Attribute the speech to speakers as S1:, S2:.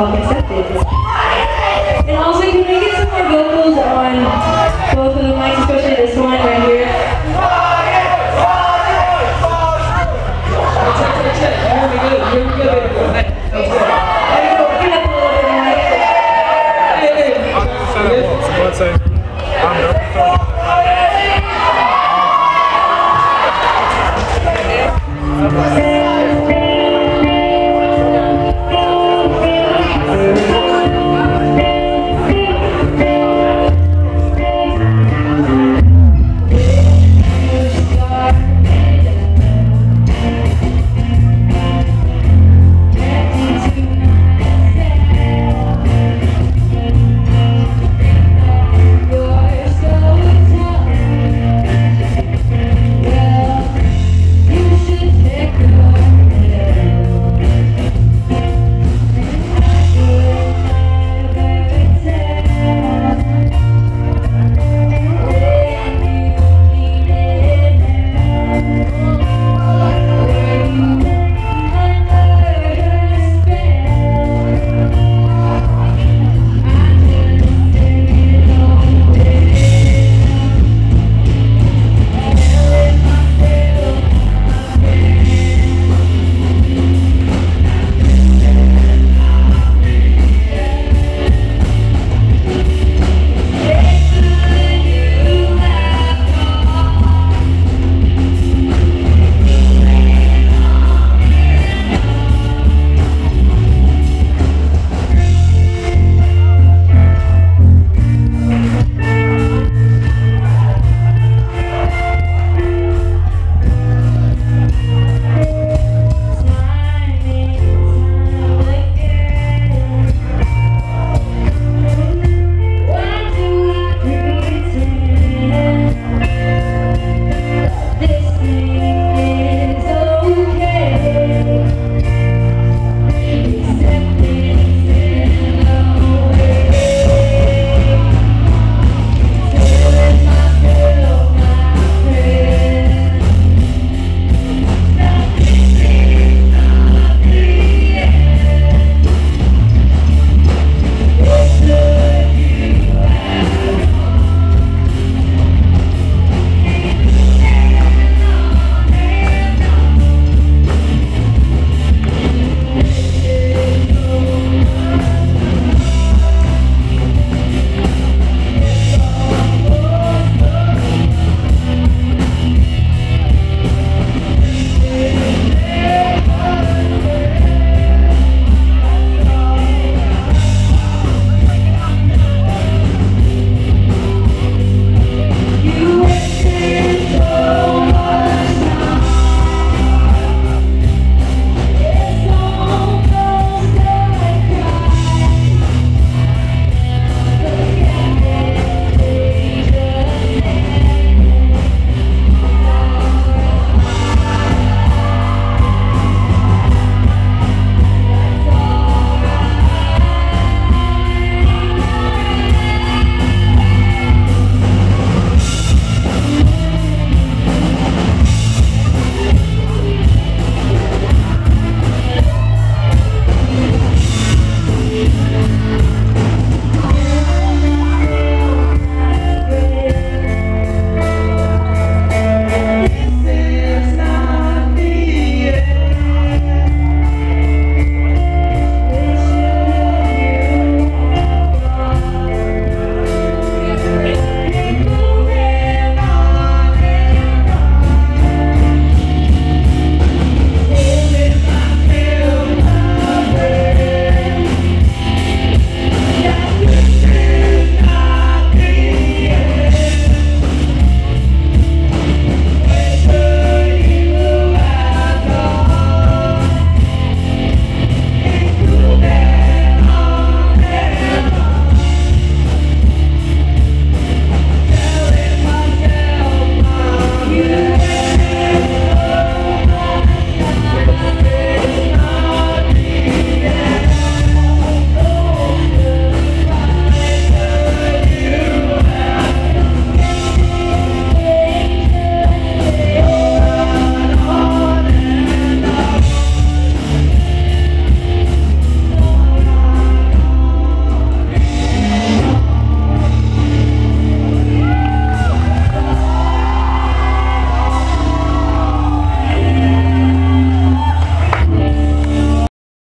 S1: self-acceptance. And also, you may get some more vocals on